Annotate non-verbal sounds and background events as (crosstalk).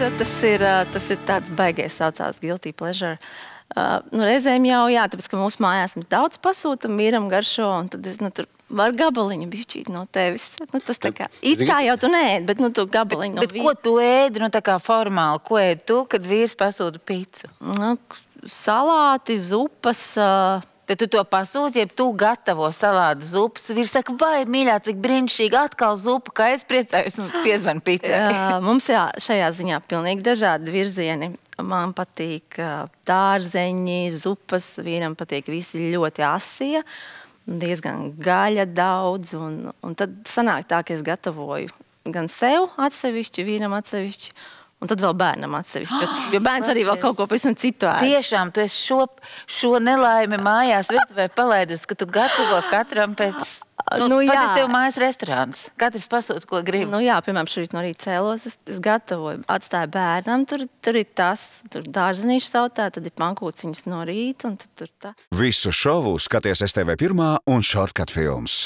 tas ir, tas ir tāds baigais saucās guilty pleasure. Uh, nu, reizēm jau, jā, tāpēc, ka mūsu mājās mēs daudz pasūtam, mīram garšo, un tad es, nu, tur var gabaliņu bišķīt no tevis. Nu, tas tā kā, it kā jau tu neēd, bet, nu, tu gabaliņu no Bet ko tu ēdi, nu tā kā formāli, ko ēdi tu, kad vīrs pasūta picu? Nu, salāti, zupas, uh, Tad tu to pasūti, ja tu gatavo salātu zupas. Vīrs saka, vai mīļā, cik brīnišķīgi atkal zupa, kā es priecājos un (laughs) piezvanu. Jā, mums jā, šajā ziņā pilnīgi dažādi virzieni. Man patīk dārzeņi, zupas, vīram patīk visi ļoti asie, diezgan gaļa daudz. Un, un tad sanāk tā, ka es gatavoju gan sev atsevišķi, vīram atsevišķi, un tad vēl bērnam atsevišķi. Jo, (gasps) jo bērns arī vēl kaut ko pavisam citu ēd. Tiešām, tu esi šo, šo nelaimi mājās virtuvē palaidusi, ka tu gatavo katram pēc... (laughs) Nu, Nu, jā. es tev mājas restorāns. Katrs pasūta, ko grib. Nu, jā, piemēram, šorīt no rīta cēlos, es, es gatavoju, atstāju bērnam, tur, tur ir tas, tur dārzenīši sautē, tad ir pankūciņas no rīta, un tad tur tā. Visu šovu skaties STV pirmā un šortkat films.